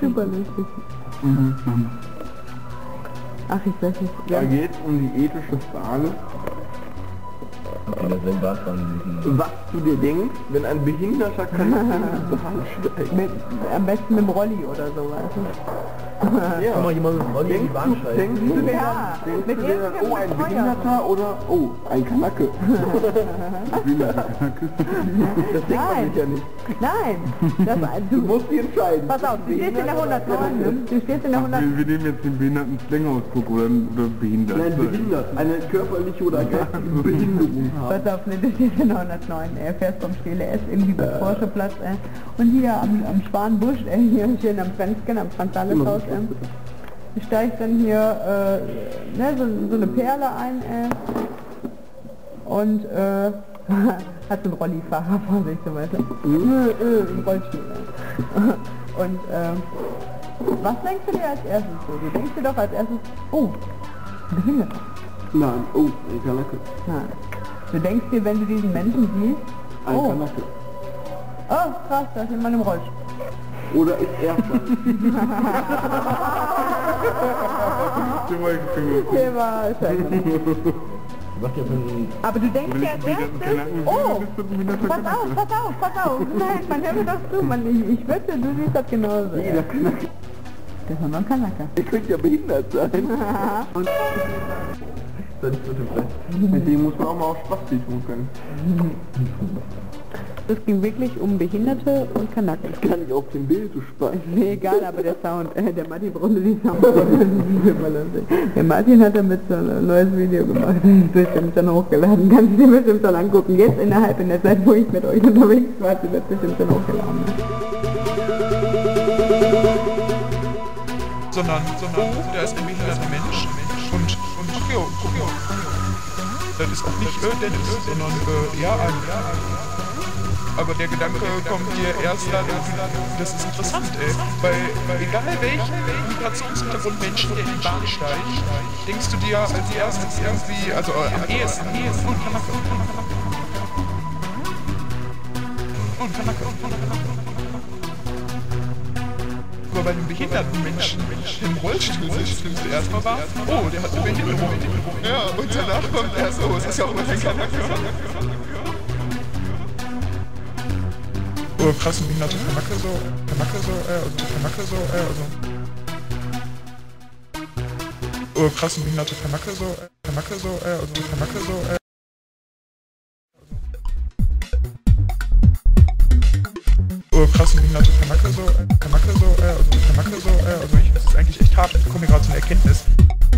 Super lustig. Mhm. Ach, ich weiß nicht. Da Ja. geht es um die ethische Frage, Was du dir denkst, wenn ein behinderter. Mit, am besten mit dem Rolli oder so, weißt du? Ja. Guck mal, jemand mit dem Rolli in die Denkst Bahn du, steigen. denkst du dir, Ja, denkst mit du dir dann, oh, ein. Behinderter oder, oh, ein Kanake. Das denkt man Nein. sich ja nicht. Nein, das, Du du, musst dich entscheiden. pass auf, du stehst in der 109, ne? Du stehst in der 100... Wir, wir nehmen jetzt den behinderten Slang-Ausdruck oder, oder behindert. Nein, behindert. Eine körperliche oder geistige Behinderung. Pass auf, ne, stehst in der 109, er fährst vom Stele S irgendwie bis Porscheplatz, äh, und hier am, am Spanbusch, äh, hier schön am Svensken, am Franz-Salles-Haus, äh, steigt dann hier, äh, ne, so, so eine Perle ein, äh, und, äh, hat so einen Rollifahrer vor sich zum Beispiel, im Rollstuhl, äh. und, äh, was denkst du dir als erstes so? Du denkst dir doch als erstes, oh, Behinderter. Nein, oh, ein Kanake. Nein. Du denkst dir, wenn du diesen Menschen siehst, Ein oh, oh krass, da ist jemand im Rollstuhl. Oder ist er das? Der war ja ein... Aber du denkst ich als erstes, oh, sehe, dann ist das behinderter pass auf, pass auf, pass auf. Nein, man hör mir doch zu, man, ich, ich wette, du siehst das genauso. Jeder Kanake. Das ist noch ein Kanaka. Ihr könnt ja behindert sein. Das ist fest. mit dem muss man auch mal auf Spasti tun können. Es ging wirklich um Behinderte und Kanaka. Kann ich auf dem Bild, du Spaß. Nee, egal, aber der Sound, äh, der Martin brauchte die Sound. der Martin hat damit so ein neues Video gemacht, das ist bestimmt schon hochgeladen. Kannst du dir bestimmt schon angucken. Jetzt innerhalb in der Zeit, wo ich mit euch unterwegs war, wird bestimmt schon hochgeladen. sondern, sondern da ist ein behinderter Mensch und guck jo. Das ist auch nicht äh, Dennis, sondern äh, ja, ein, aber der Gedanke kommt dir erst dann, das ist interessant, ey, weil egal welchen Migrationshintergrund Menschen, in die Bahn steigt, denkst du dir als erstes irgendwie, also äh, am ehesten, am ehesten, und Kanake, und Kanake. Und Kanake, und Kanake. Aber bei einem behinderten Menschen im Rollstuhl sitzt, nimmst du erstmal wahr, oh, der hat eine Behinderung. Ja, und danach kommt erst, oh, es ist ja auch mal ein Kanake. Oh, krass, ein behinderter Kanake so, Kanake so, äh, also Kanake so, äh, also. Oh, krass, ein behinderter Kanake so, äh, Kanake so, äh, also Kanake so, äh. Oh, krass, ein behinderter Kanake eigentlich echt hart, ich komme mir gerade zu einer Erkenntnis.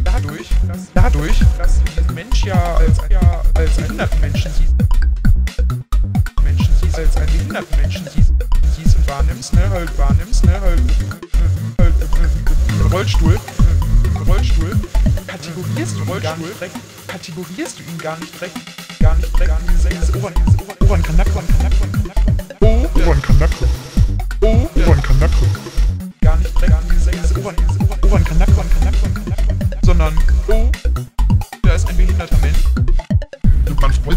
Dadurch, dass, dadurch, dass du diesen Mensch ja als, ja, als behinderten Menschen siehst, Menschen siehst, als einen behinderten Menschen siehst, siehst und wahrnimmst, ne, halt wahrnimmst, ne, halt, halt, äh, äh, Rollstuhl, äh, Rollstuhl, kategorierst du ihn gar nicht direkt, kategorierst du ihn gar nicht direkt, gar nicht direkt, dieses, dieses Ohren, dieses Ohren, Ohren, Kanake, Ohren, Kanake, Ohren, Kanake, Oh, Ohren, Kanake, oh,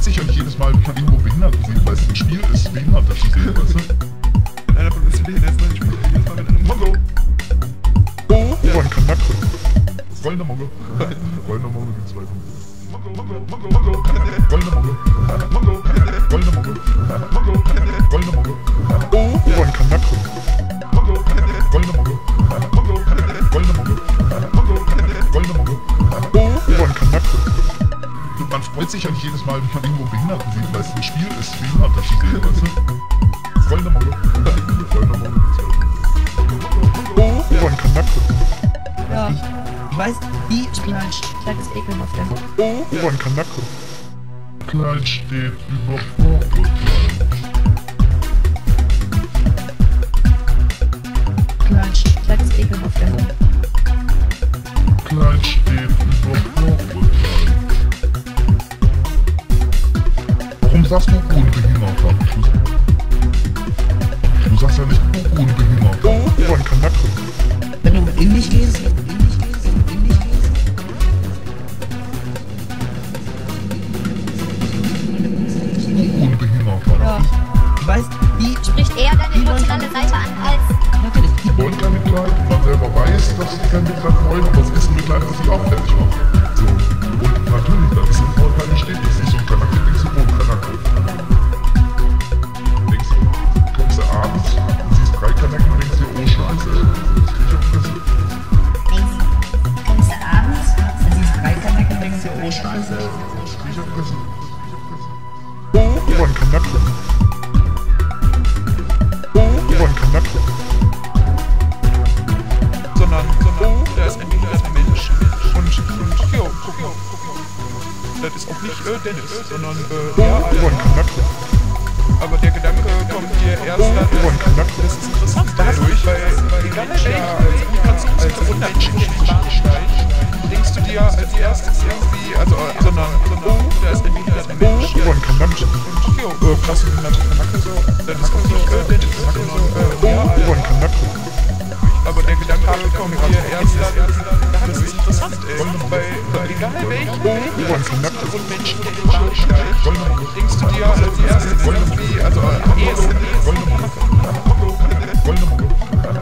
Freut sich ja nicht jedes Mal, wenn man irgendwo Behinderten sieht, weil es ein Spiel ist, Behinderte zu sehen, weißt du? Einer von uns behindert ist, dann spielt er jedes Mal mit einem Mongo. Oh, Ohren, Kanake. Goldene Mongo. Goldene Mongo gibt zwei Punkte. Mongo, Mongo, Mongo, Mongo. Goldene Mongo. Mongo. Goldene Mongo. Mongo. Goldene Mongo. Oh, Ohren, Kanake. Mongo. Ja nicht jedes Mal, wenn man irgendwo Behinderten sieht, weil es ein Spiel ist, Behinderte zu sehen, weißt du? Goldene Mongo gibt zwei Punkte. Oh, Ohren, Kanake. Ja. Ich weiß, wie klein steigt das ekelhaft denn? Oh, Ohren, Kanake. Kleid steht über Vorurteilen. Klein das ekelhaft dass sie kein Mitleid wollen, aber es ein Mitleid, das sie auch äh, Dennis, sondern äh, ein Kanacke. Aber der Gedanke kommt dir erst dann ein Kanacke. Das ist interessant dadurch, weil, egal welcher als Migrationshintergrund von Menschen in die Bahn steigt, denkst du dir als erstes irgendwie, also, äh, sondern, oh, da ist endlich ein Mensch. Über ein Kanacke. Und, ja, äh, krass, behinderte Kanacke so. Dann ist auch nicht äh, Dennis, sondern, äh, oh, ein Kanacke. Aber der Gedanke kommt mir erst dann, interessant, ey. Weil, weil egal welchen Hintergrund Menschen der die Bahn steigt, denkst du dir als erstes irgendwie, also am ehesten,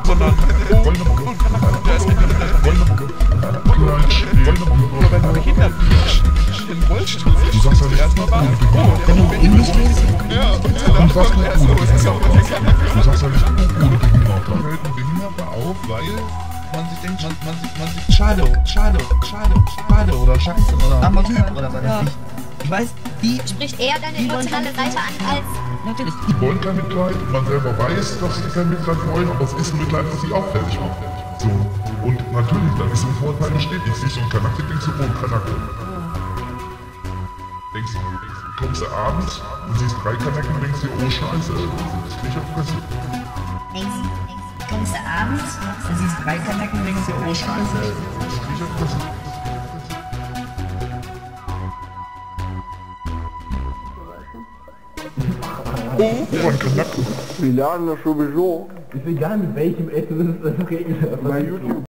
sondern, oh, da ist ein Mensch. Nur bei einem behinderten im Rollstuhl Du sagst nicht, erstmal war, oh, Wenn du Englisch redest, ja, und sagst nicht, erst so, auch Du sagst ja nicht, oh, Behinderter. Fällt ein Behinderter auf, weil man sich denkt, man, man, sich, man sich Schade, schade, schade, schade oder scheiße oder armer Typ oder was weiß ich. Ich weiß, die Spricht eher deine emotionale Seite an als natürlich Die wollen kein Mitleid, man selber weiß, dass sie kein Mitleid wollen, aber es ist ein Mitleid, das sie auch fertig macht. So. Und natürlich, dann ist ein Vorteil steht, ich sehe so ein Kanacke, denkst du, oh, Kanacke. Denkst du, kommst du abends und siehst drei Kanacken und denkst dir, oh scheiße, das krieg ich auf Fresse. Kommst du abends, dann siehst du drei Kanacken und denkst dir, oh Scheiße. Oh, ein Kanacke. Wir laden das sowieso Ist egal mit welchem Essen es ist, das regelt. bei YouTube.